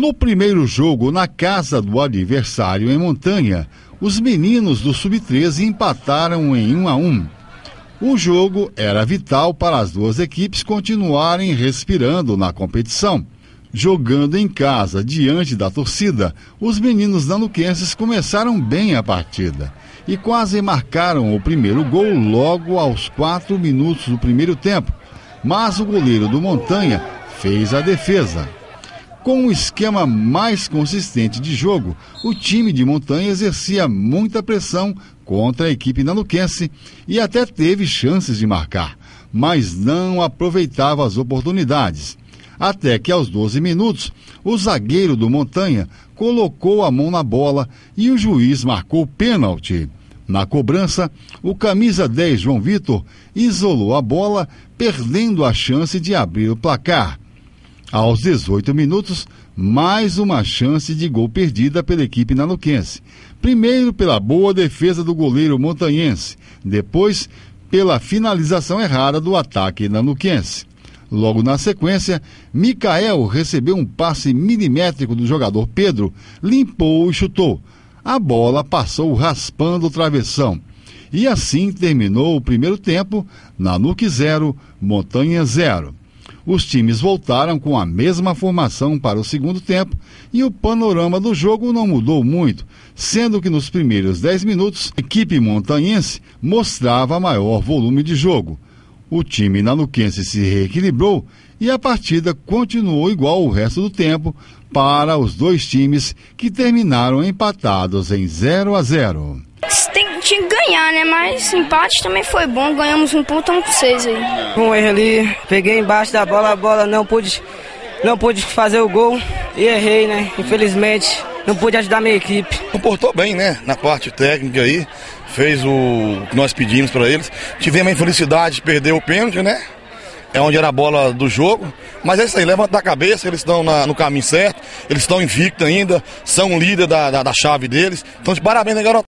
No primeiro jogo, na casa do adversário em Montanha, os meninos do Sub-13 empataram em 1 a 1. O jogo era vital para as duas equipes continuarem respirando na competição. Jogando em casa, diante da torcida, os meninos danuquenses começaram bem a partida e quase marcaram o primeiro gol logo aos quatro minutos do primeiro tempo. Mas o goleiro do Montanha fez a defesa. Com um esquema mais consistente de jogo, o time de Montanha exercia muita pressão contra a equipe nanuquense e até teve chances de marcar, mas não aproveitava as oportunidades. Até que aos 12 minutos, o zagueiro do Montanha colocou a mão na bola e o juiz marcou pênalti. Na cobrança, o camisa 10 João Vitor isolou a bola, perdendo a chance de abrir o placar. Aos 18 minutos, mais uma chance de gol perdida pela equipe nanuquense. Primeiro pela boa defesa do goleiro montanhense, depois pela finalização errada do ataque nanuquense. Logo na sequência, Mikael recebeu um passe milimétrico do jogador Pedro, limpou e chutou. A bola passou raspando o travessão. E assim terminou o primeiro tempo, Nanuque 0, Montanha 0 os times voltaram com a mesma formação para o segundo tempo e o panorama do jogo não mudou muito, sendo que nos primeiros 10 minutos a equipe montanhense mostrava maior volume de jogo. O time nanuquense se reequilibrou e a partida continuou igual o resto do tempo para os dois times que terminaram empatados em 0 a 0 tinha que ganhar, né? Mas empate também foi bom, ganhamos um ponto, um seis aí. Um erro ali, peguei embaixo da bola, a bola não pude, não pude fazer o gol e errei, né? Infelizmente, não pude ajudar minha equipe. Comportou bem, né? Na parte técnica aí, fez o que nós pedimos para eles. Tivemos a infelicidade de perder o pênalti, né? é onde era a bola do jogo. Mas é isso aí, levanta a cabeça, eles estão no caminho certo, eles estão invictos ainda, são líder da, da, da, chave deles. Então, de parabéns, né,